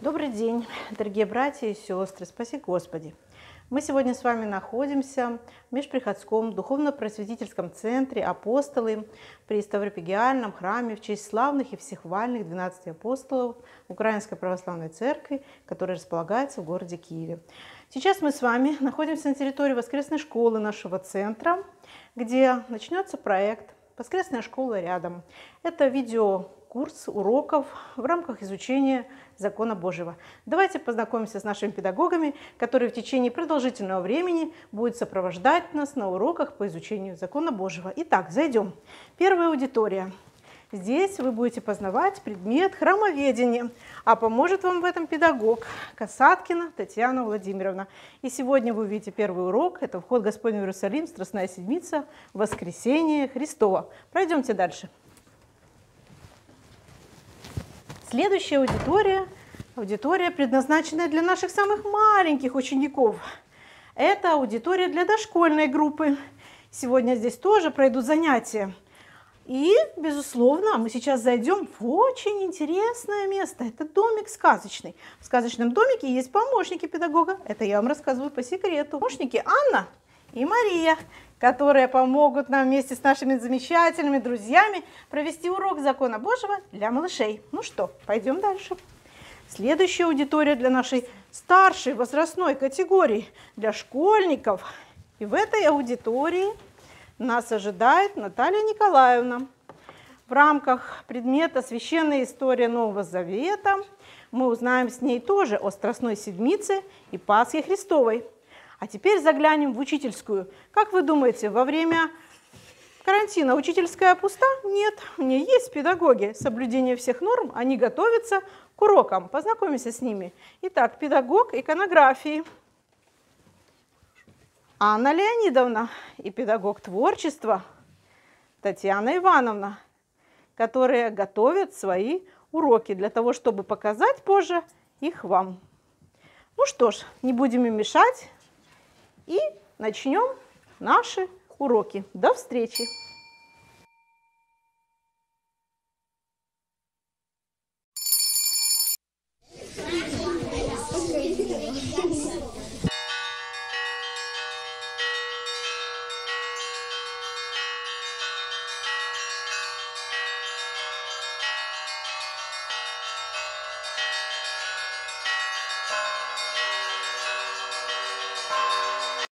Добрый день, дорогие братья и сестры, спаси Господи! Мы сегодня с вами находимся в Межприходском духовно-просветительском центре «Апостолы» при Ставропигиальном храме в честь славных и всехвальных 12 апостолов Украинской Православной Церкви, который располагается в городе Киеве. Сейчас мы с вами находимся на территории воскресной школы нашего центра, где начнется проект «Воскресная школа рядом». Это видеокурс уроков в рамках изучения закона Божьего. Давайте познакомимся с нашими педагогами, которые в течение продолжительного времени будут сопровождать нас на уроках по изучению закона Божьего. Итак, зайдем. Первая аудитория. Здесь вы будете познавать предмет храмоведения, а поможет вам в этом педагог Касаткина Татьяна Владимировна. И сегодня вы увидите первый урок, это вход Господень в Иерусалим, Страстная Седмица, Воскресение Христова. Пройдемте дальше. Следующая аудитория, аудитория, предназначенная для наших самых маленьких учеников. Это аудитория для дошкольной группы. Сегодня здесь тоже пройдут занятия. И, безусловно, мы сейчас зайдем в очень интересное место. Это домик сказочный. В сказочном домике есть помощники педагога. Это я вам рассказываю по секрету. Помощники Анна и Мария которые помогут нам вместе с нашими замечательными друзьями провести урок закона Божьего для малышей. Ну что, пойдем дальше. Следующая аудитория для нашей старшей возрастной категории, для школьников. И в этой аудитории нас ожидает Наталья Николаевна. В рамках предмета «Священная история Нового Завета» мы узнаем с ней тоже о Страстной Седмице и Пасхе Христовой – а теперь заглянем в учительскую. Как вы думаете, во время карантина учительская пуста? Нет, у нее есть педагоги. Соблюдение всех норм, они готовятся к урокам. Познакомимся с ними. Итак, педагог иконографии. Анна Леонидовна и педагог творчества Татьяна Ивановна, которые готовят свои уроки для того, чтобы показать позже их вам. Ну что ж, не будем им мешать и начнем наши уроки. До встречи!